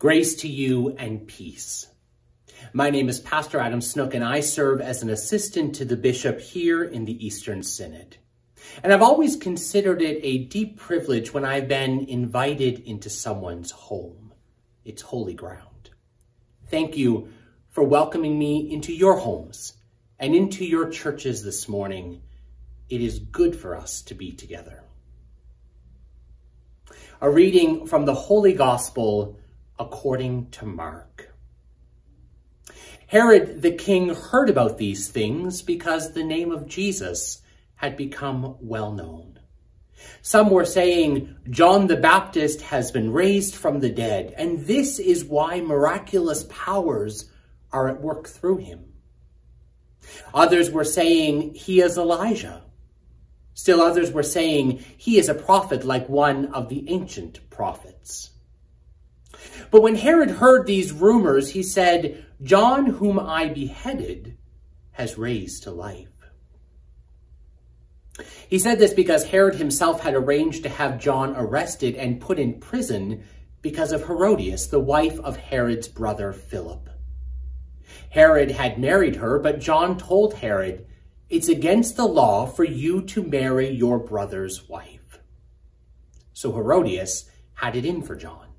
Grace to you and peace. My name is Pastor Adam Snook, and I serve as an assistant to the bishop here in the Eastern Synod. And I've always considered it a deep privilege when I've been invited into someone's home. It's holy ground. Thank you for welcoming me into your homes and into your churches this morning. It is good for us to be together. A reading from the Holy Gospel according to Mark. Herod the king heard about these things because the name of Jesus had become well known. Some were saying, John the Baptist has been raised from the dead, and this is why miraculous powers are at work through him. Others were saying, he is Elijah. Still others were saying, he is a prophet like one of the ancient prophets. But when Herod heard these rumors, he said, John, whom I beheaded, has raised to life. He said this because Herod himself had arranged to have John arrested and put in prison because of Herodias, the wife of Herod's brother Philip. Herod had married her, but John told Herod, it's against the law for you to marry your brother's wife. So Herodias had it in for John.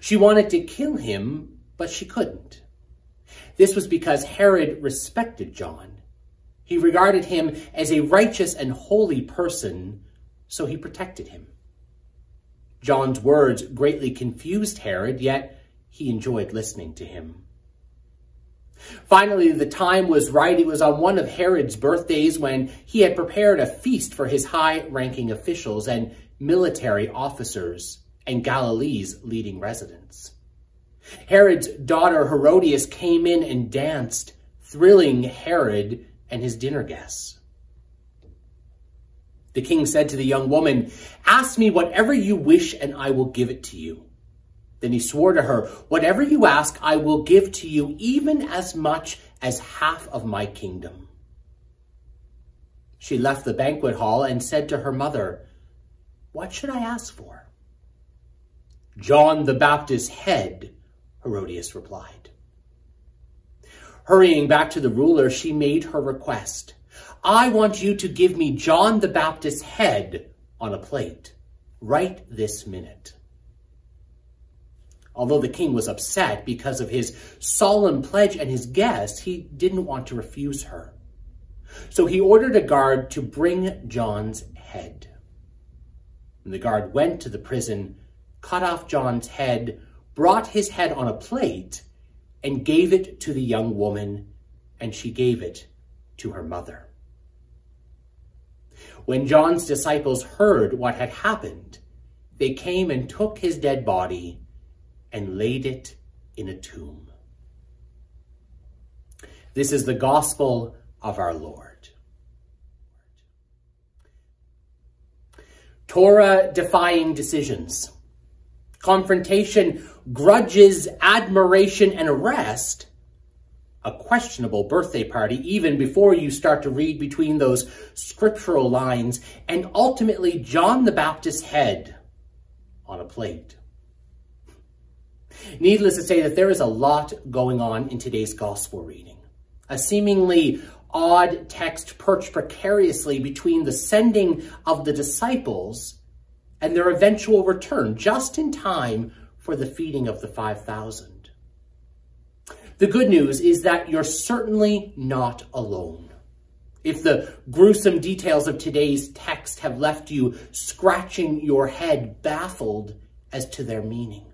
She wanted to kill him, but she couldn't. This was because Herod respected John. He regarded him as a righteous and holy person, so he protected him. John's words greatly confused Herod, yet he enjoyed listening to him. Finally, the time was right. It was on one of Herod's birthdays when he had prepared a feast for his high-ranking officials and military officers and Galilee's leading residents. Herod's daughter Herodias came in and danced, thrilling Herod and his dinner guests. The king said to the young woman, Ask me whatever you wish and I will give it to you. Then he swore to her, Whatever you ask, I will give to you, even as much as half of my kingdom. She left the banquet hall and said to her mother, What should I ask for? John the Baptist's head, Herodias replied. Hurrying back to the ruler, she made her request. I want you to give me John the Baptist's head on a plate, right this minute. Although the king was upset because of his solemn pledge and his guest, he didn't want to refuse her. So he ordered a guard to bring John's head. And the guard went to the prison cut off John's head, brought his head on a plate, and gave it to the young woman, and she gave it to her mother. When John's disciples heard what had happened, they came and took his dead body and laid it in a tomb. This is the gospel of our Lord. Torah defying decisions confrontation, grudges, admiration, and arrest, a questionable birthday party even before you start to read between those scriptural lines, and ultimately John the Baptist's head on a plate. Needless to say that there is a lot going on in today's gospel reading. A seemingly odd text perched precariously between the sending of the disciples and their eventual return just in time for the feeding of the 5,000. The good news is that you're certainly not alone. If the gruesome details of today's text have left you scratching your head, baffled as to their meaning.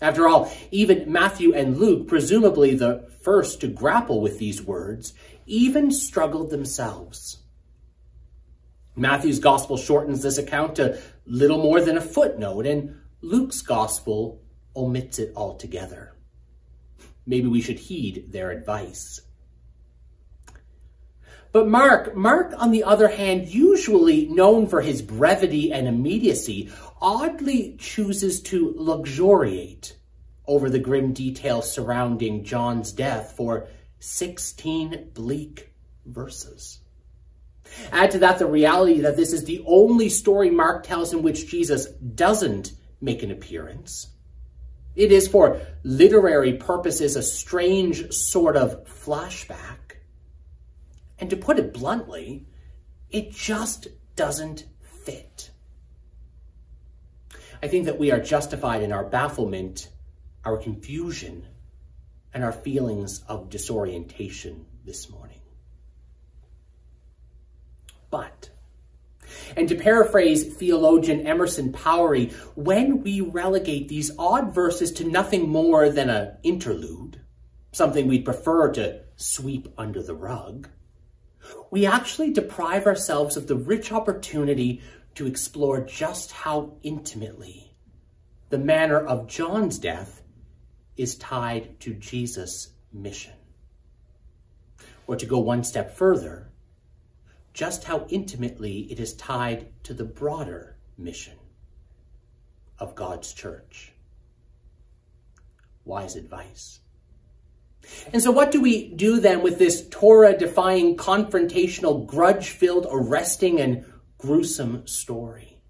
After all, even Matthew and Luke, presumably the first to grapple with these words, even struggled themselves. Matthew's gospel shortens this account to little more than a footnote, and Luke's gospel omits it altogether. Maybe we should heed their advice. But Mark, Mark, on the other hand, usually known for his brevity and immediacy, oddly chooses to luxuriate over the grim details surrounding John's death for 16 bleak verses. Add to that the reality that this is the only story Mark tells in which Jesus doesn't make an appearance. It is for literary purposes a strange sort of flashback. And to put it bluntly, it just doesn't fit. I think that we are justified in our bafflement, our confusion, and our feelings of disorientation this morning. But, and to paraphrase theologian Emerson Powery, when we relegate these odd verses to nothing more than an interlude, something we'd prefer to sweep under the rug, we actually deprive ourselves of the rich opportunity to explore just how intimately the manner of John's death is tied to Jesus' mission. Or to go one step further, just how intimately it is tied to the broader mission of God's church. Wise advice. And so what do we do then with this Torah-defying, confrontational, grudge-filled, arresting, and gruesome story?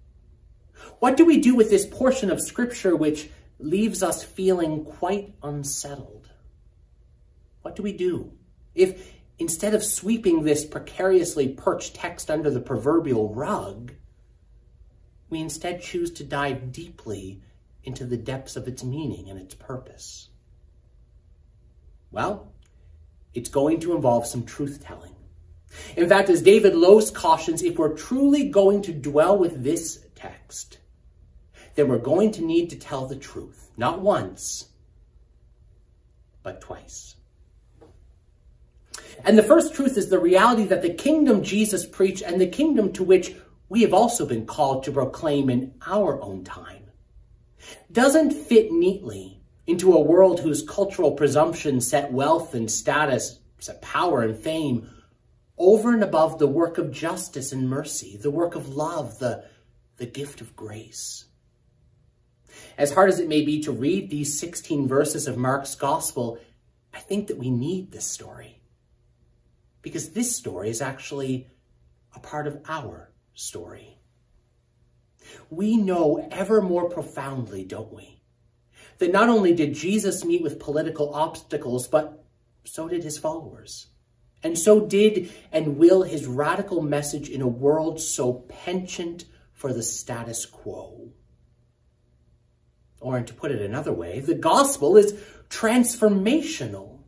What do we do with this portion of Scripture which leaves us feeling quite unsettled? What do we do if instead of sweeping this precariously perched text under the proverbial rug, we instead choose to dive deeply into the depths of its meaning and its purpose? Well, it's going to involve some truth-telling. In fact, as David Lose cautions, if we're truly going to dwell with this text, then we're going to need to tell the truth, not once, but twice. And the first truth is the reality that the kingdom Jesus preached and the kingdom to which we have also been called to proclaim in our own time doesn't fit neatly into a world whose cultural presumptions set wealth and status, set power and fame over and above the work of justice and mercy, the work of love, the, the gift of grace. As hard as it may be to read these 16 verses of Mark's gospel, I think that we need this story. Because this story is actually a part of our story. We know ever more profoundly, don't we, that not only did Jesus meet with political obstacles, but so did his followers. And so did and will his radical message in a world so penchant for the status quo. Or and to put it another way, the gospel is transformational.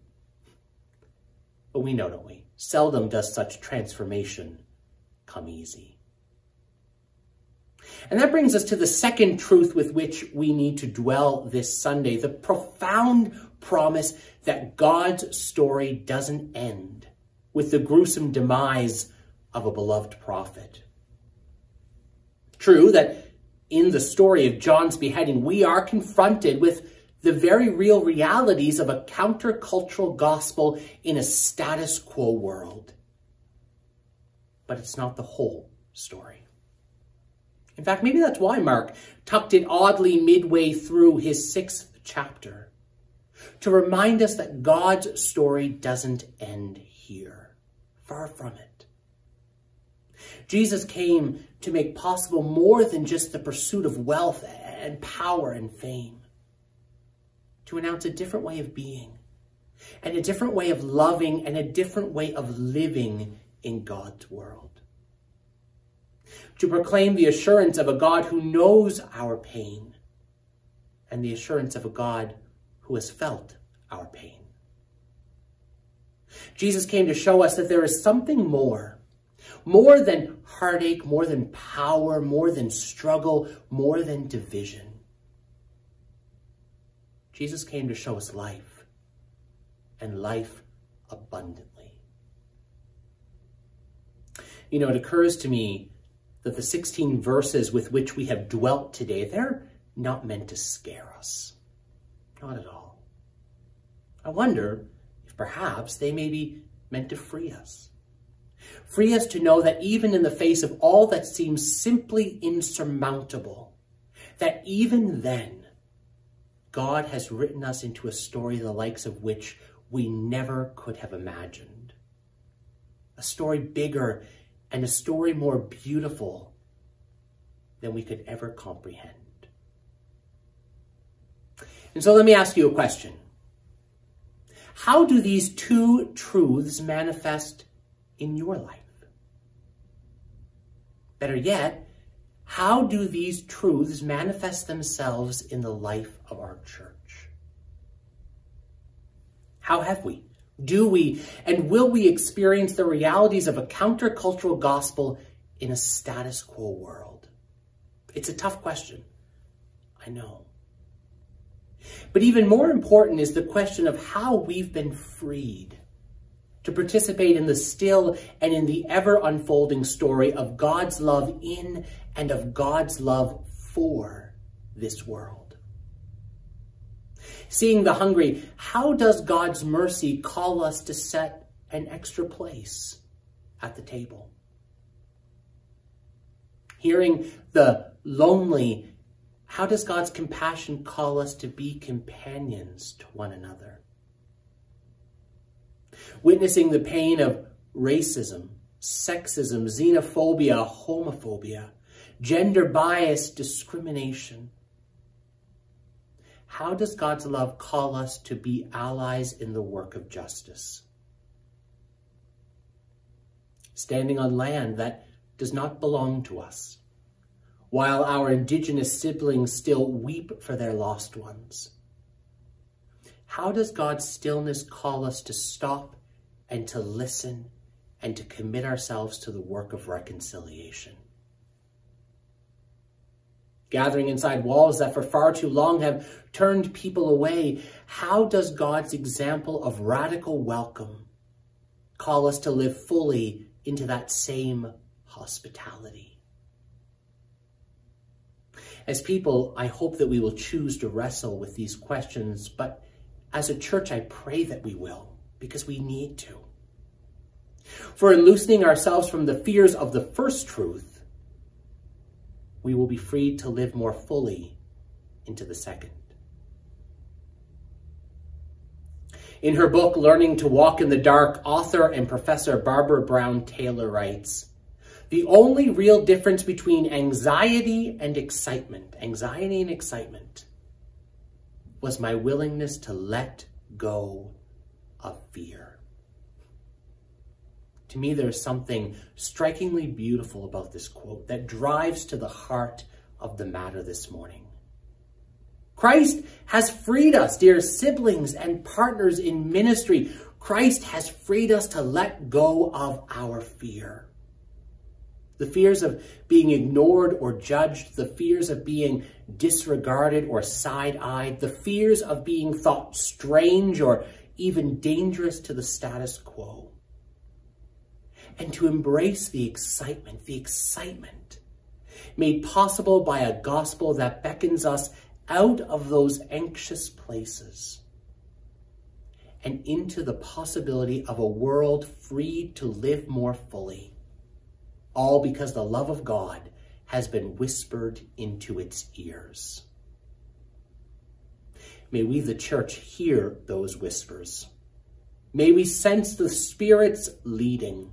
But we know, don't we? Seldom does such transformation come easy. And that brings us to the second truth with which we need to dwell this Sunday, the profound promise that God's story doesn't end with the gruesome demise of a beloved prophet. True that in the story of John's beheading, we are confronted with the very real realities of a countercultural gospel in a status quo world. But it's not the whole story. In fact, maybe that's why Mark tucked it oddly midway through his sixth chapter, to remind us that God's story doesn't end here. Far from it. Jesus came to make possible more than just the pursuit of wealth and power and fame, to announce a different way of being, and a different way of loving, and a different way of living in God's world to proclaim the assurance of a God who knows our pain and the assurance of a God who has felt our pain. Jesus came to show us that there is something more, more than heartache, more than power, more than struggle, more than division. Jesus came to show us life and life abundantly. You know, it occurs to me that the 16 verses with which we have dwelt today, they're not meant to scare us. Not at all. I wonder if perhaps they may be meant to free us. Free us to know that even in the face of all that seems simply insurmountable, that even then, God has written us into a story the likes of which we never could have imagined. A story bigger and a story more beautiful than we could ever comprehend. And so let me ask you a question. How do these two truths manifest in your life? Better yet, how do these truths manifest themselves in the life of our church? How have we? Do we and will we experience the realities of a countercultural gospel in a status quo world? It's a tough question. I know. But even more important is the question of how we've been freed to participate in the still and in the ever unfolding story of God's love in and of God's love for this world. Seeing the hungry, how does God's mercy call us to set an extra place at the table? Hearing the lonely, how does God's compassion call us to be companions to one another? Witnessing the pain of racism, sexism, xenophobia, homophobia, gender bias, discrimination. How does God's love call us to be allies in the work of justice? Standing on land that does not belong to us, while our indigenous siblings still weep for their lost ones. How does God's stillness call us to stop and to listen and to commit ourselves to the work of reconciliation? Gathering inside walls that for far too long have turned people away, how does God's example of radical welcome call us to live fully into that same hospitality? As people, I hope that we will choose to wrestle with these questions, but as a church, I pray that we will, because we need to. For in loosening ourselves from the fears of the first truth, we will be freed to live more fully into the second. In her book, Learning to Walk in the Dark, author and professor Barbara Brown Taylor writes, the only real difference between anxiety and excitement, anxiety and excitement, was my willingness to let go of fear. To me, there's something strikingly beautiful about this quote that drives to the heart of the matter this morning. Christ has freed us, dear siblings and partners in ministry. Christ has freed us to let go of our fear. The fears of being ignored or judged, the fears of being disregarded or side-eyed, the fears of being thought strange or even dangerous to the status quo. And to embrace the excitement, the excitement made possible by a gospel that beckons us out of those anxious places and into the possibility of a world free to live more fully all because the love of God has been whispered into its ears. May we, the church, hear those whispers. May we sense the Spirit's leading.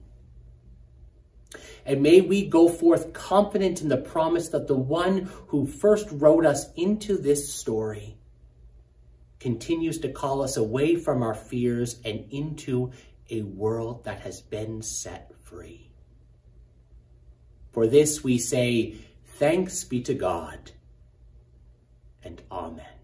And may we go forth confident in the promise that the one who first wrote us into this story continues to call us away from our fears and into a world that has been set free. For this we say, thanks be to God and amen.